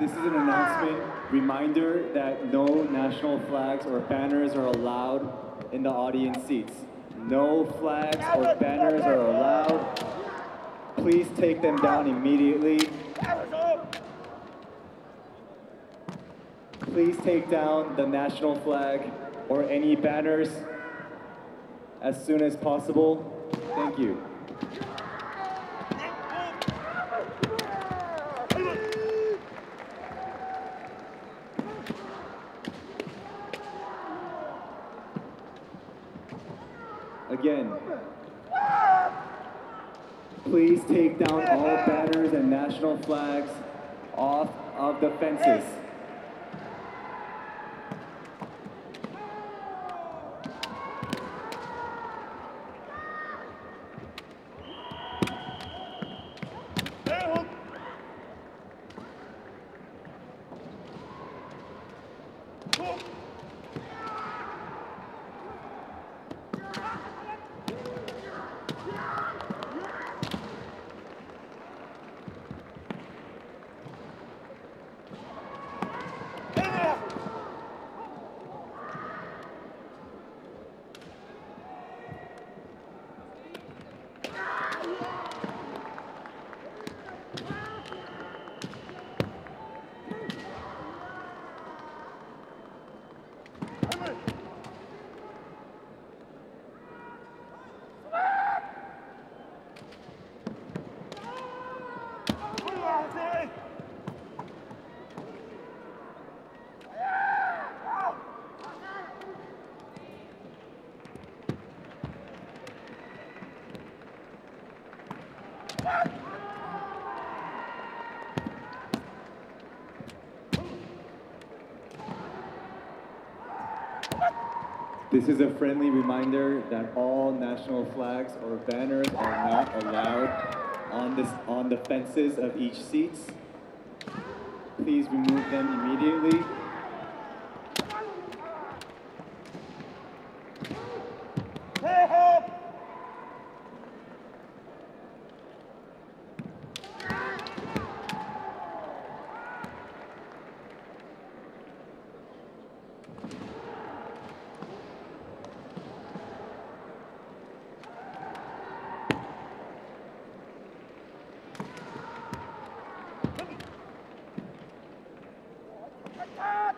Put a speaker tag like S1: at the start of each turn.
S1: This is an announcement, reminder that no national flags or banners are allowed in the audience seats. No flags or banners are allowed. Please take them down immediately. Please take down the national flag or any banners as soon as possible. Thank you. Again, please take down all banners and national flags off of the fences. Yeah. This is a friendly reminder that all national flags or banners are not allowed on this on the fences of each seats. Please remove them immediately. Come!